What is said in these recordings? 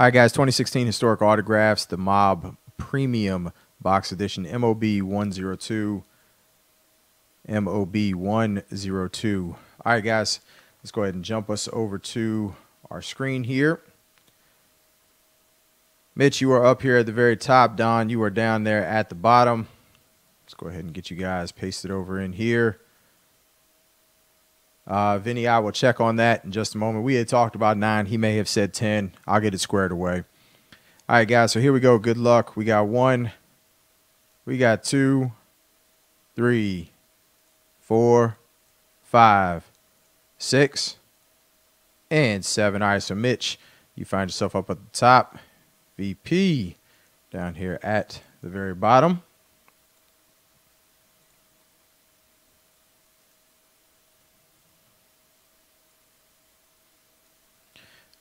All right, guys, 2016 Historic Autographs, the Mob Premium Box Edition, MOB 102. MOB 102. All right, guys, let's go ahead and jump us over to our screen here. Mitch, you are up here at the very top. Don, you are down there at the bottom. Let's go ahead and get you guys pasted over in here. Uh, Vinny, I will check on that in just a moment. We had talked about nine. He may have said 10. I'll get it squared away. All right, guys. So here we go. Good luck. We got one. We got two, three, four, five, six, and seven. All right. So, Mitch, you find yourself up at the top. VP down here at the very bottom.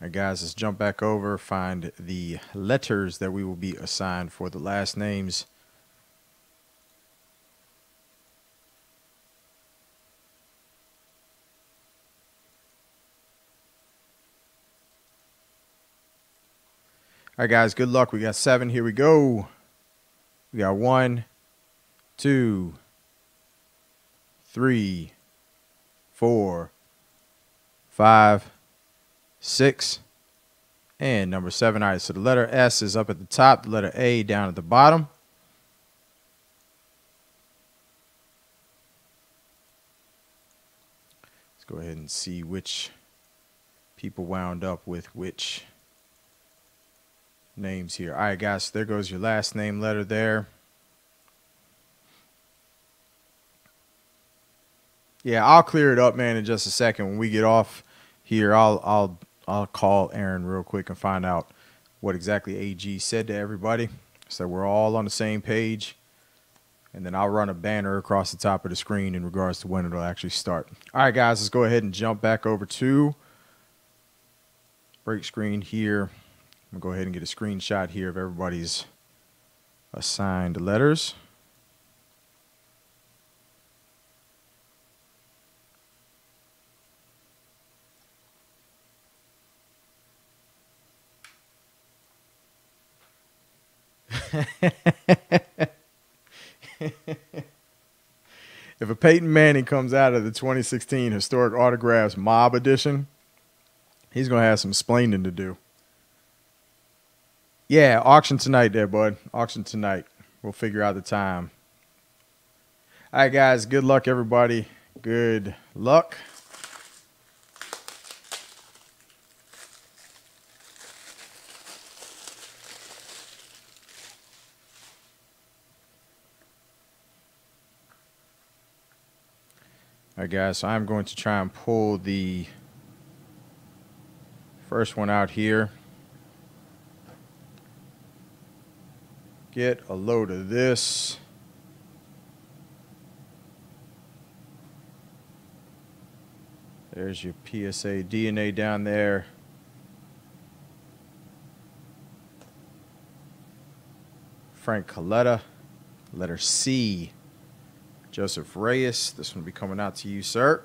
All right, guys, let's jump back over, find the letters that we will be assigned for the last names. All right, guys, good luck. We got seven. Here we go. We got one, two, three, four, five six, and number seven. All right, so the letter S is up at the top, the letter A down at the bottom. Let's go ahead and see which people wound up with which names here. All right, guys, so there goes your last name letter there. Yeah, I'll clear it up, man, in just a second when we get off here. I'll I'll I'll call Aaron real quick and find out what exactly AG said to everybody so we're all on the same page. And then I'll run a banner across the top of the screen in regards to when it'll actually start. All right, guys, let's go ahead and jump back over to break screen here. I'm going to go ahead and get a screenshot here of everybody's assigned letters. If a Peyton Manning comes out of the 2016 Historic Autographs Mob Edition, he's going to have some splaining to do. Yeah, auction tonight there, bud. Auction tonight. We'll figure out the time. All right, guys. Good luck, everybody. Good luck. Guys, so I'm going to try and pull the first one out here. Get a load of this. There's your PSA DNA down there. Frank Coletta, letter C. Joseph Reyes. This one will be coming out to you, sir.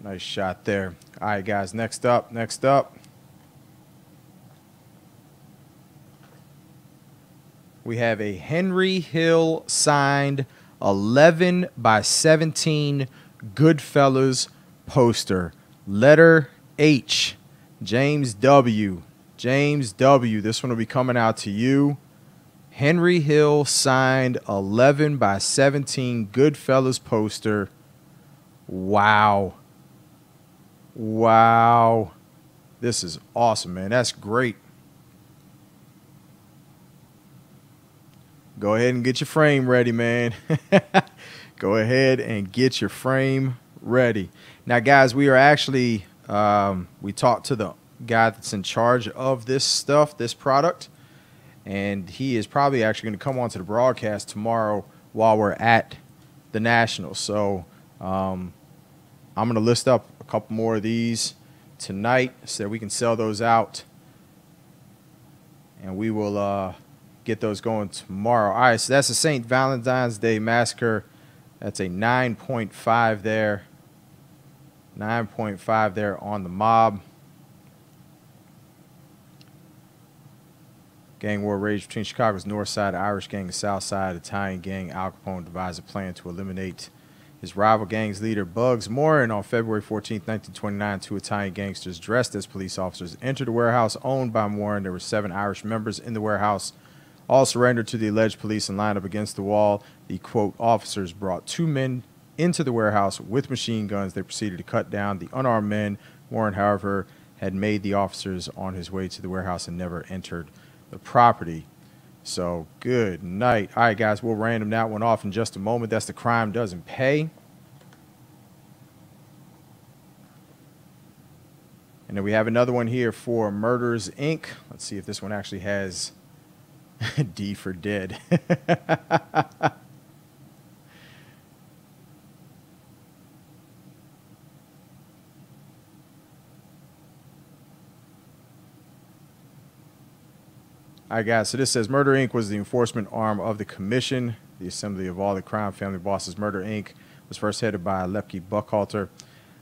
Nice shot there. All right, guys, next up, next up. We have a Henry Hill signed 11 by 17 Goodfellas poster. Letter H. James W. James W. This one will be coming out to you. Henry Hill signed 11 by 17 Goodfellas poster. Wow. Wow. This is awesome, man. That's great. Go ahead and get your frame ready, man. Go ahead and get your frame ready. Now, guys, we are actually um, we talked to the guy that's in charge of this stuff, this product, and he is probably actually going to come onto the broadcast tomorrow while we're at the Nationals. So um, I'm going to list up a couple more of these tonight so that we can sell those out, and we will uh, get those going tomorrow. All right, so that's the St. Valentine's Day Massacre. That's a 9.5 there. 9.5 there on the mob. Gang war rage between Chicago's North Side Irish gang and South Side Italian gang. Al Capone devised a plan to eliminate his rival gang's leader, Bugs Moran, on February 14, 1929, two Italian gangsters dressed as police officers entered a warehouse owned by Moran. There were seven Irish members in the warehouse. All surrendered to the alleged police and lined up against the wall. The quote officers brought two men into the warehouse with machine guns. They proceeded to cut down the unarmed men. Moran, however, had made the officers on his way to the warehouse and never entered the property. So good night. All right, guys, we'll random that one off in just a moment. That's the crime doesn't pay. And then we have another one here for Murders Inc. Let's see if this one actually has D for dead. All right, guys. So this says Murder Inc. was the enforcement arm of the commission. The assembly of all the crime family bosses. Murder Inc. was first headed by Lepke Buchalter.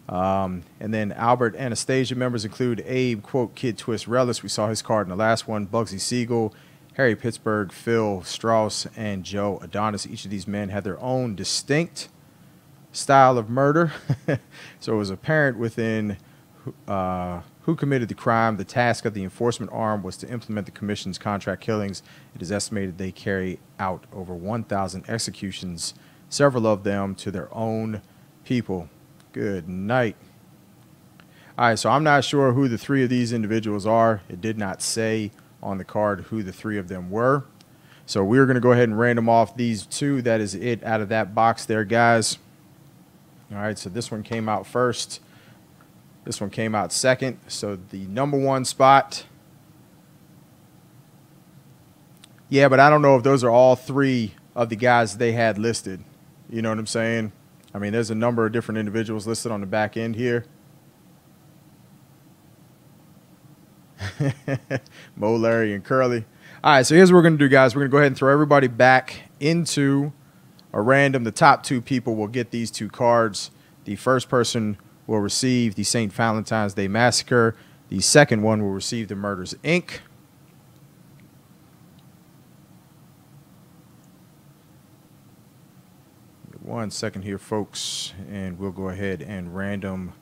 Um, and then Albert Anastasia members include Abe, quote, Kid Twist Reles. We saw his card in the last one. Bugsy Siegel, Harry Pittsburgh, Phil Strauss, and Joe Adonis. Each of these men had their own distinct style of murder. so it was apparent within uh, who committed the crime. The task of the enforcement arm was to implement the commission's contract killings. It is estimated they carry out over 1,000 executions, several of them to their own people. Good night. All right, so I'm not sure who the three of these individuals are. It did not say on the card who the three of them were. So we're going to go ahead and random off these two. That is it out of that box there, guys. All right, so this one came out first. This one came out second. So the number one spot. Yeah, but I don't know if those are all three of the guys they had listed. You know what I'm saying? I mean, there's a number of different individuals listed on the back end here. Moe, Larry, and Curly. All right, so here's what we're going to do, guys. We're going to go ahead and throw everybody back into a random. The top two people will get these two cards. The first person will receive the St. Valentine's Day Massacre. The second one will receive the Murders, Inc. One second here, folks, and we'll go ahead and random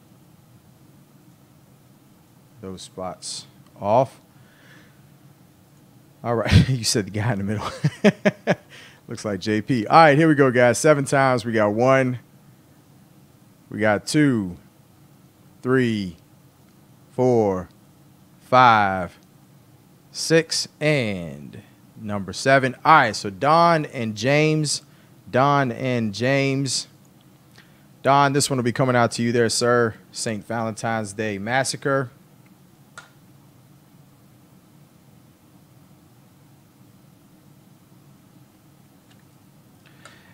those spots off. All right, you said the guy in the middle. Looks like JP. All right, here we go, guys. Seven times. We got one. We got two three, four, five, six, and number seven. All right, so Don and James. Don and James. Don, this one will be coming out to you there, sir. St. Valentine's Day Massacre.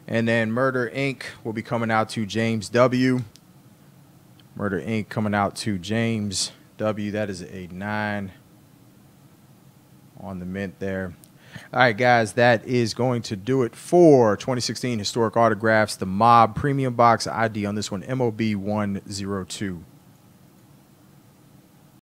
And then Murder Inc. will be coming out to James W. Murder Inc. coming out to James W. That is a nine on the mint there. All right, guys, that is going to do it for 2016 Historic Autographs, the Mob Premium Box ID on this one, MOB 102.